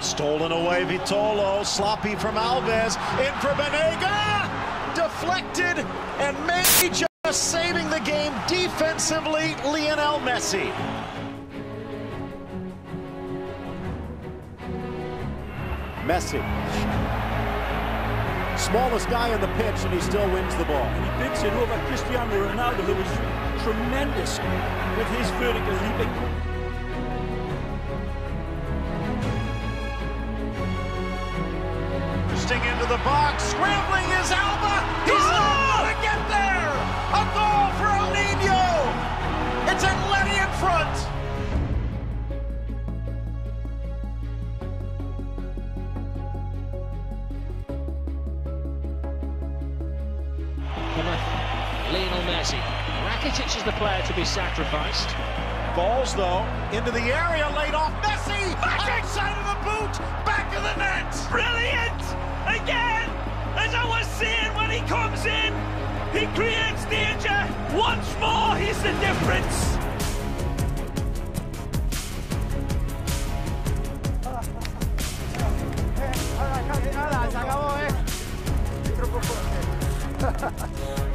Stolen away, Vitolo. Sloppy from Alves. In for Banega. Deflected and maybe just saving the game defensively, Lionel Messi. Messi. Smallest guy on the pitch, and he still wins the ball. And he picks it over Cristiano Ronaldo, who was tremendous with his vertical leaping. Sting the box, scrambling is Alba. He's not going to get there. A goal for El Nino. It's Atleti in front. Lionel Messi. Rakitic is the player to be sacrificed. Balls though into the area, laid off Messi. Outside of the boot, back of the net. Brilliant! Ha ha ha!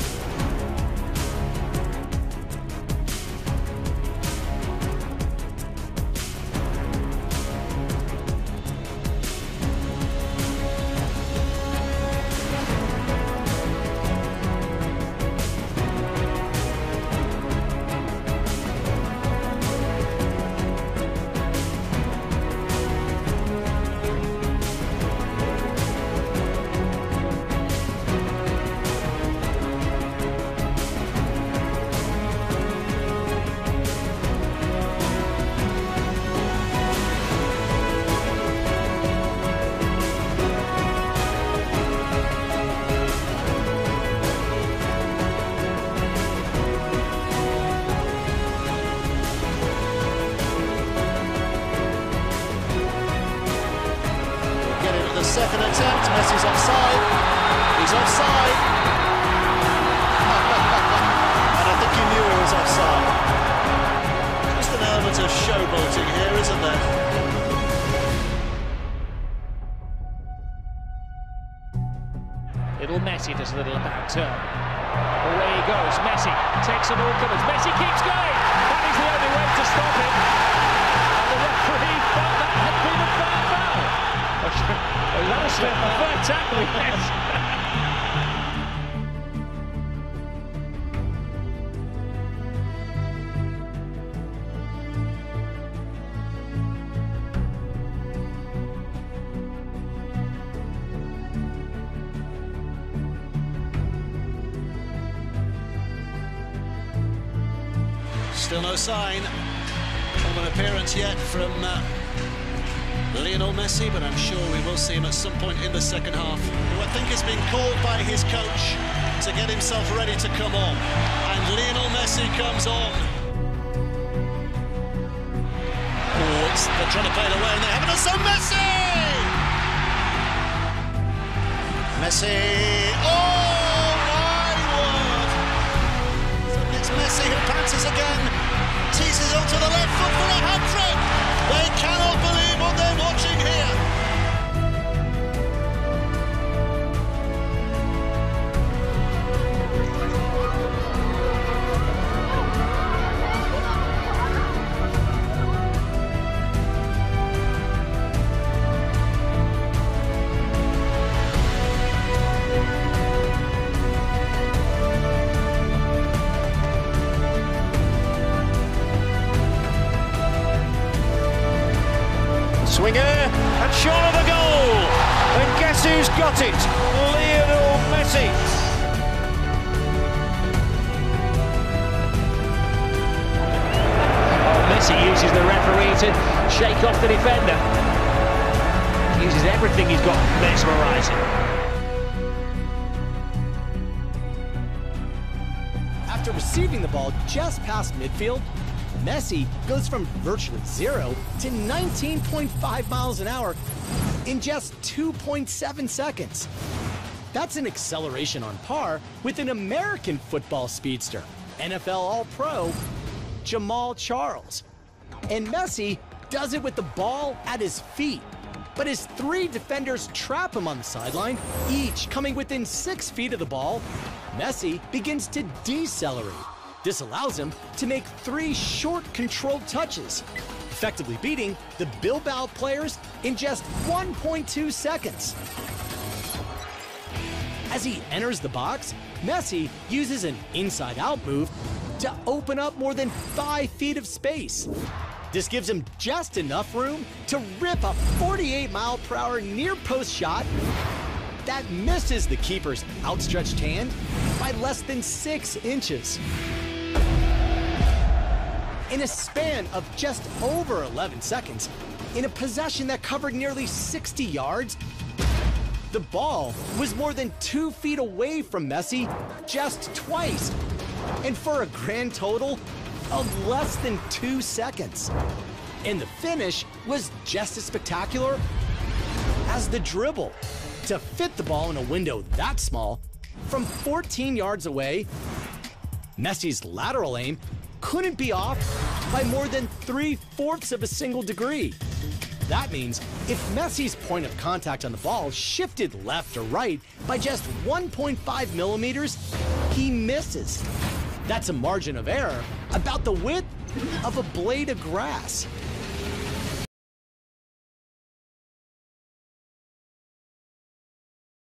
Messi's offside. He's offside. and I think he knew he was offside. Just an element of showboating here, isn't there? Little Messi does a little about turn. Away he goes. Messi takes on all comers. Messi keeps going. That is the only way to stop him. Yes. Still no sign of an appearance yet from uh, Lionel Messi, but I'm sure we will see him at some point in the second half. Who I think has been called by his coach to get himself ready to come on. And Lionel Messi comes on. Oh, it's, they're trying to play it away and they haven't done so. Messi! Messi! Oh Swinger and short of the goal. And guess who's got it? Lionel Messi. Oh, Messi uses the referee to shake off the defender. Uses everything he's got mesmerising. After receiving the ball just past midfield, Messi goes from virtually zero to 19.5 miles an hour in just 2.7 seconds. That's an acceleration on par with an American football speedster, NFL All Pro, Jamaal Charles. And Messi does it with the ball at his feet. But as three defenders trap him on the sideline, each coming within six feet of the ball, Messi begins to decelerate. This allows him to make three short controlled touches, effectively beating the Bilbao players in just 1.2 seconds. As he enters the box, Messi uses an inside out move to open up more than five feet of space. This gives him just enough room to rip a 48 mile per hour near post shot that misses the keeper's outstretched hand by less than six inches. In a span of just over 11 seconds, in a possession that covered nearly 60 yards, the ball was more than two feet away from Messi just twice, and for a grand total of less than two seconds. And the finish was just as spectacular as the dribble. To fit the ball in a window that small, from 14 yards away, Messi's lateral aim couldn't be off by more than three fourths of a single degree. That means if Messi's point of contact on the ball shifted left or right by just 1.5 millimeters, he misses. That's a margin of error about the width of a blade of grass.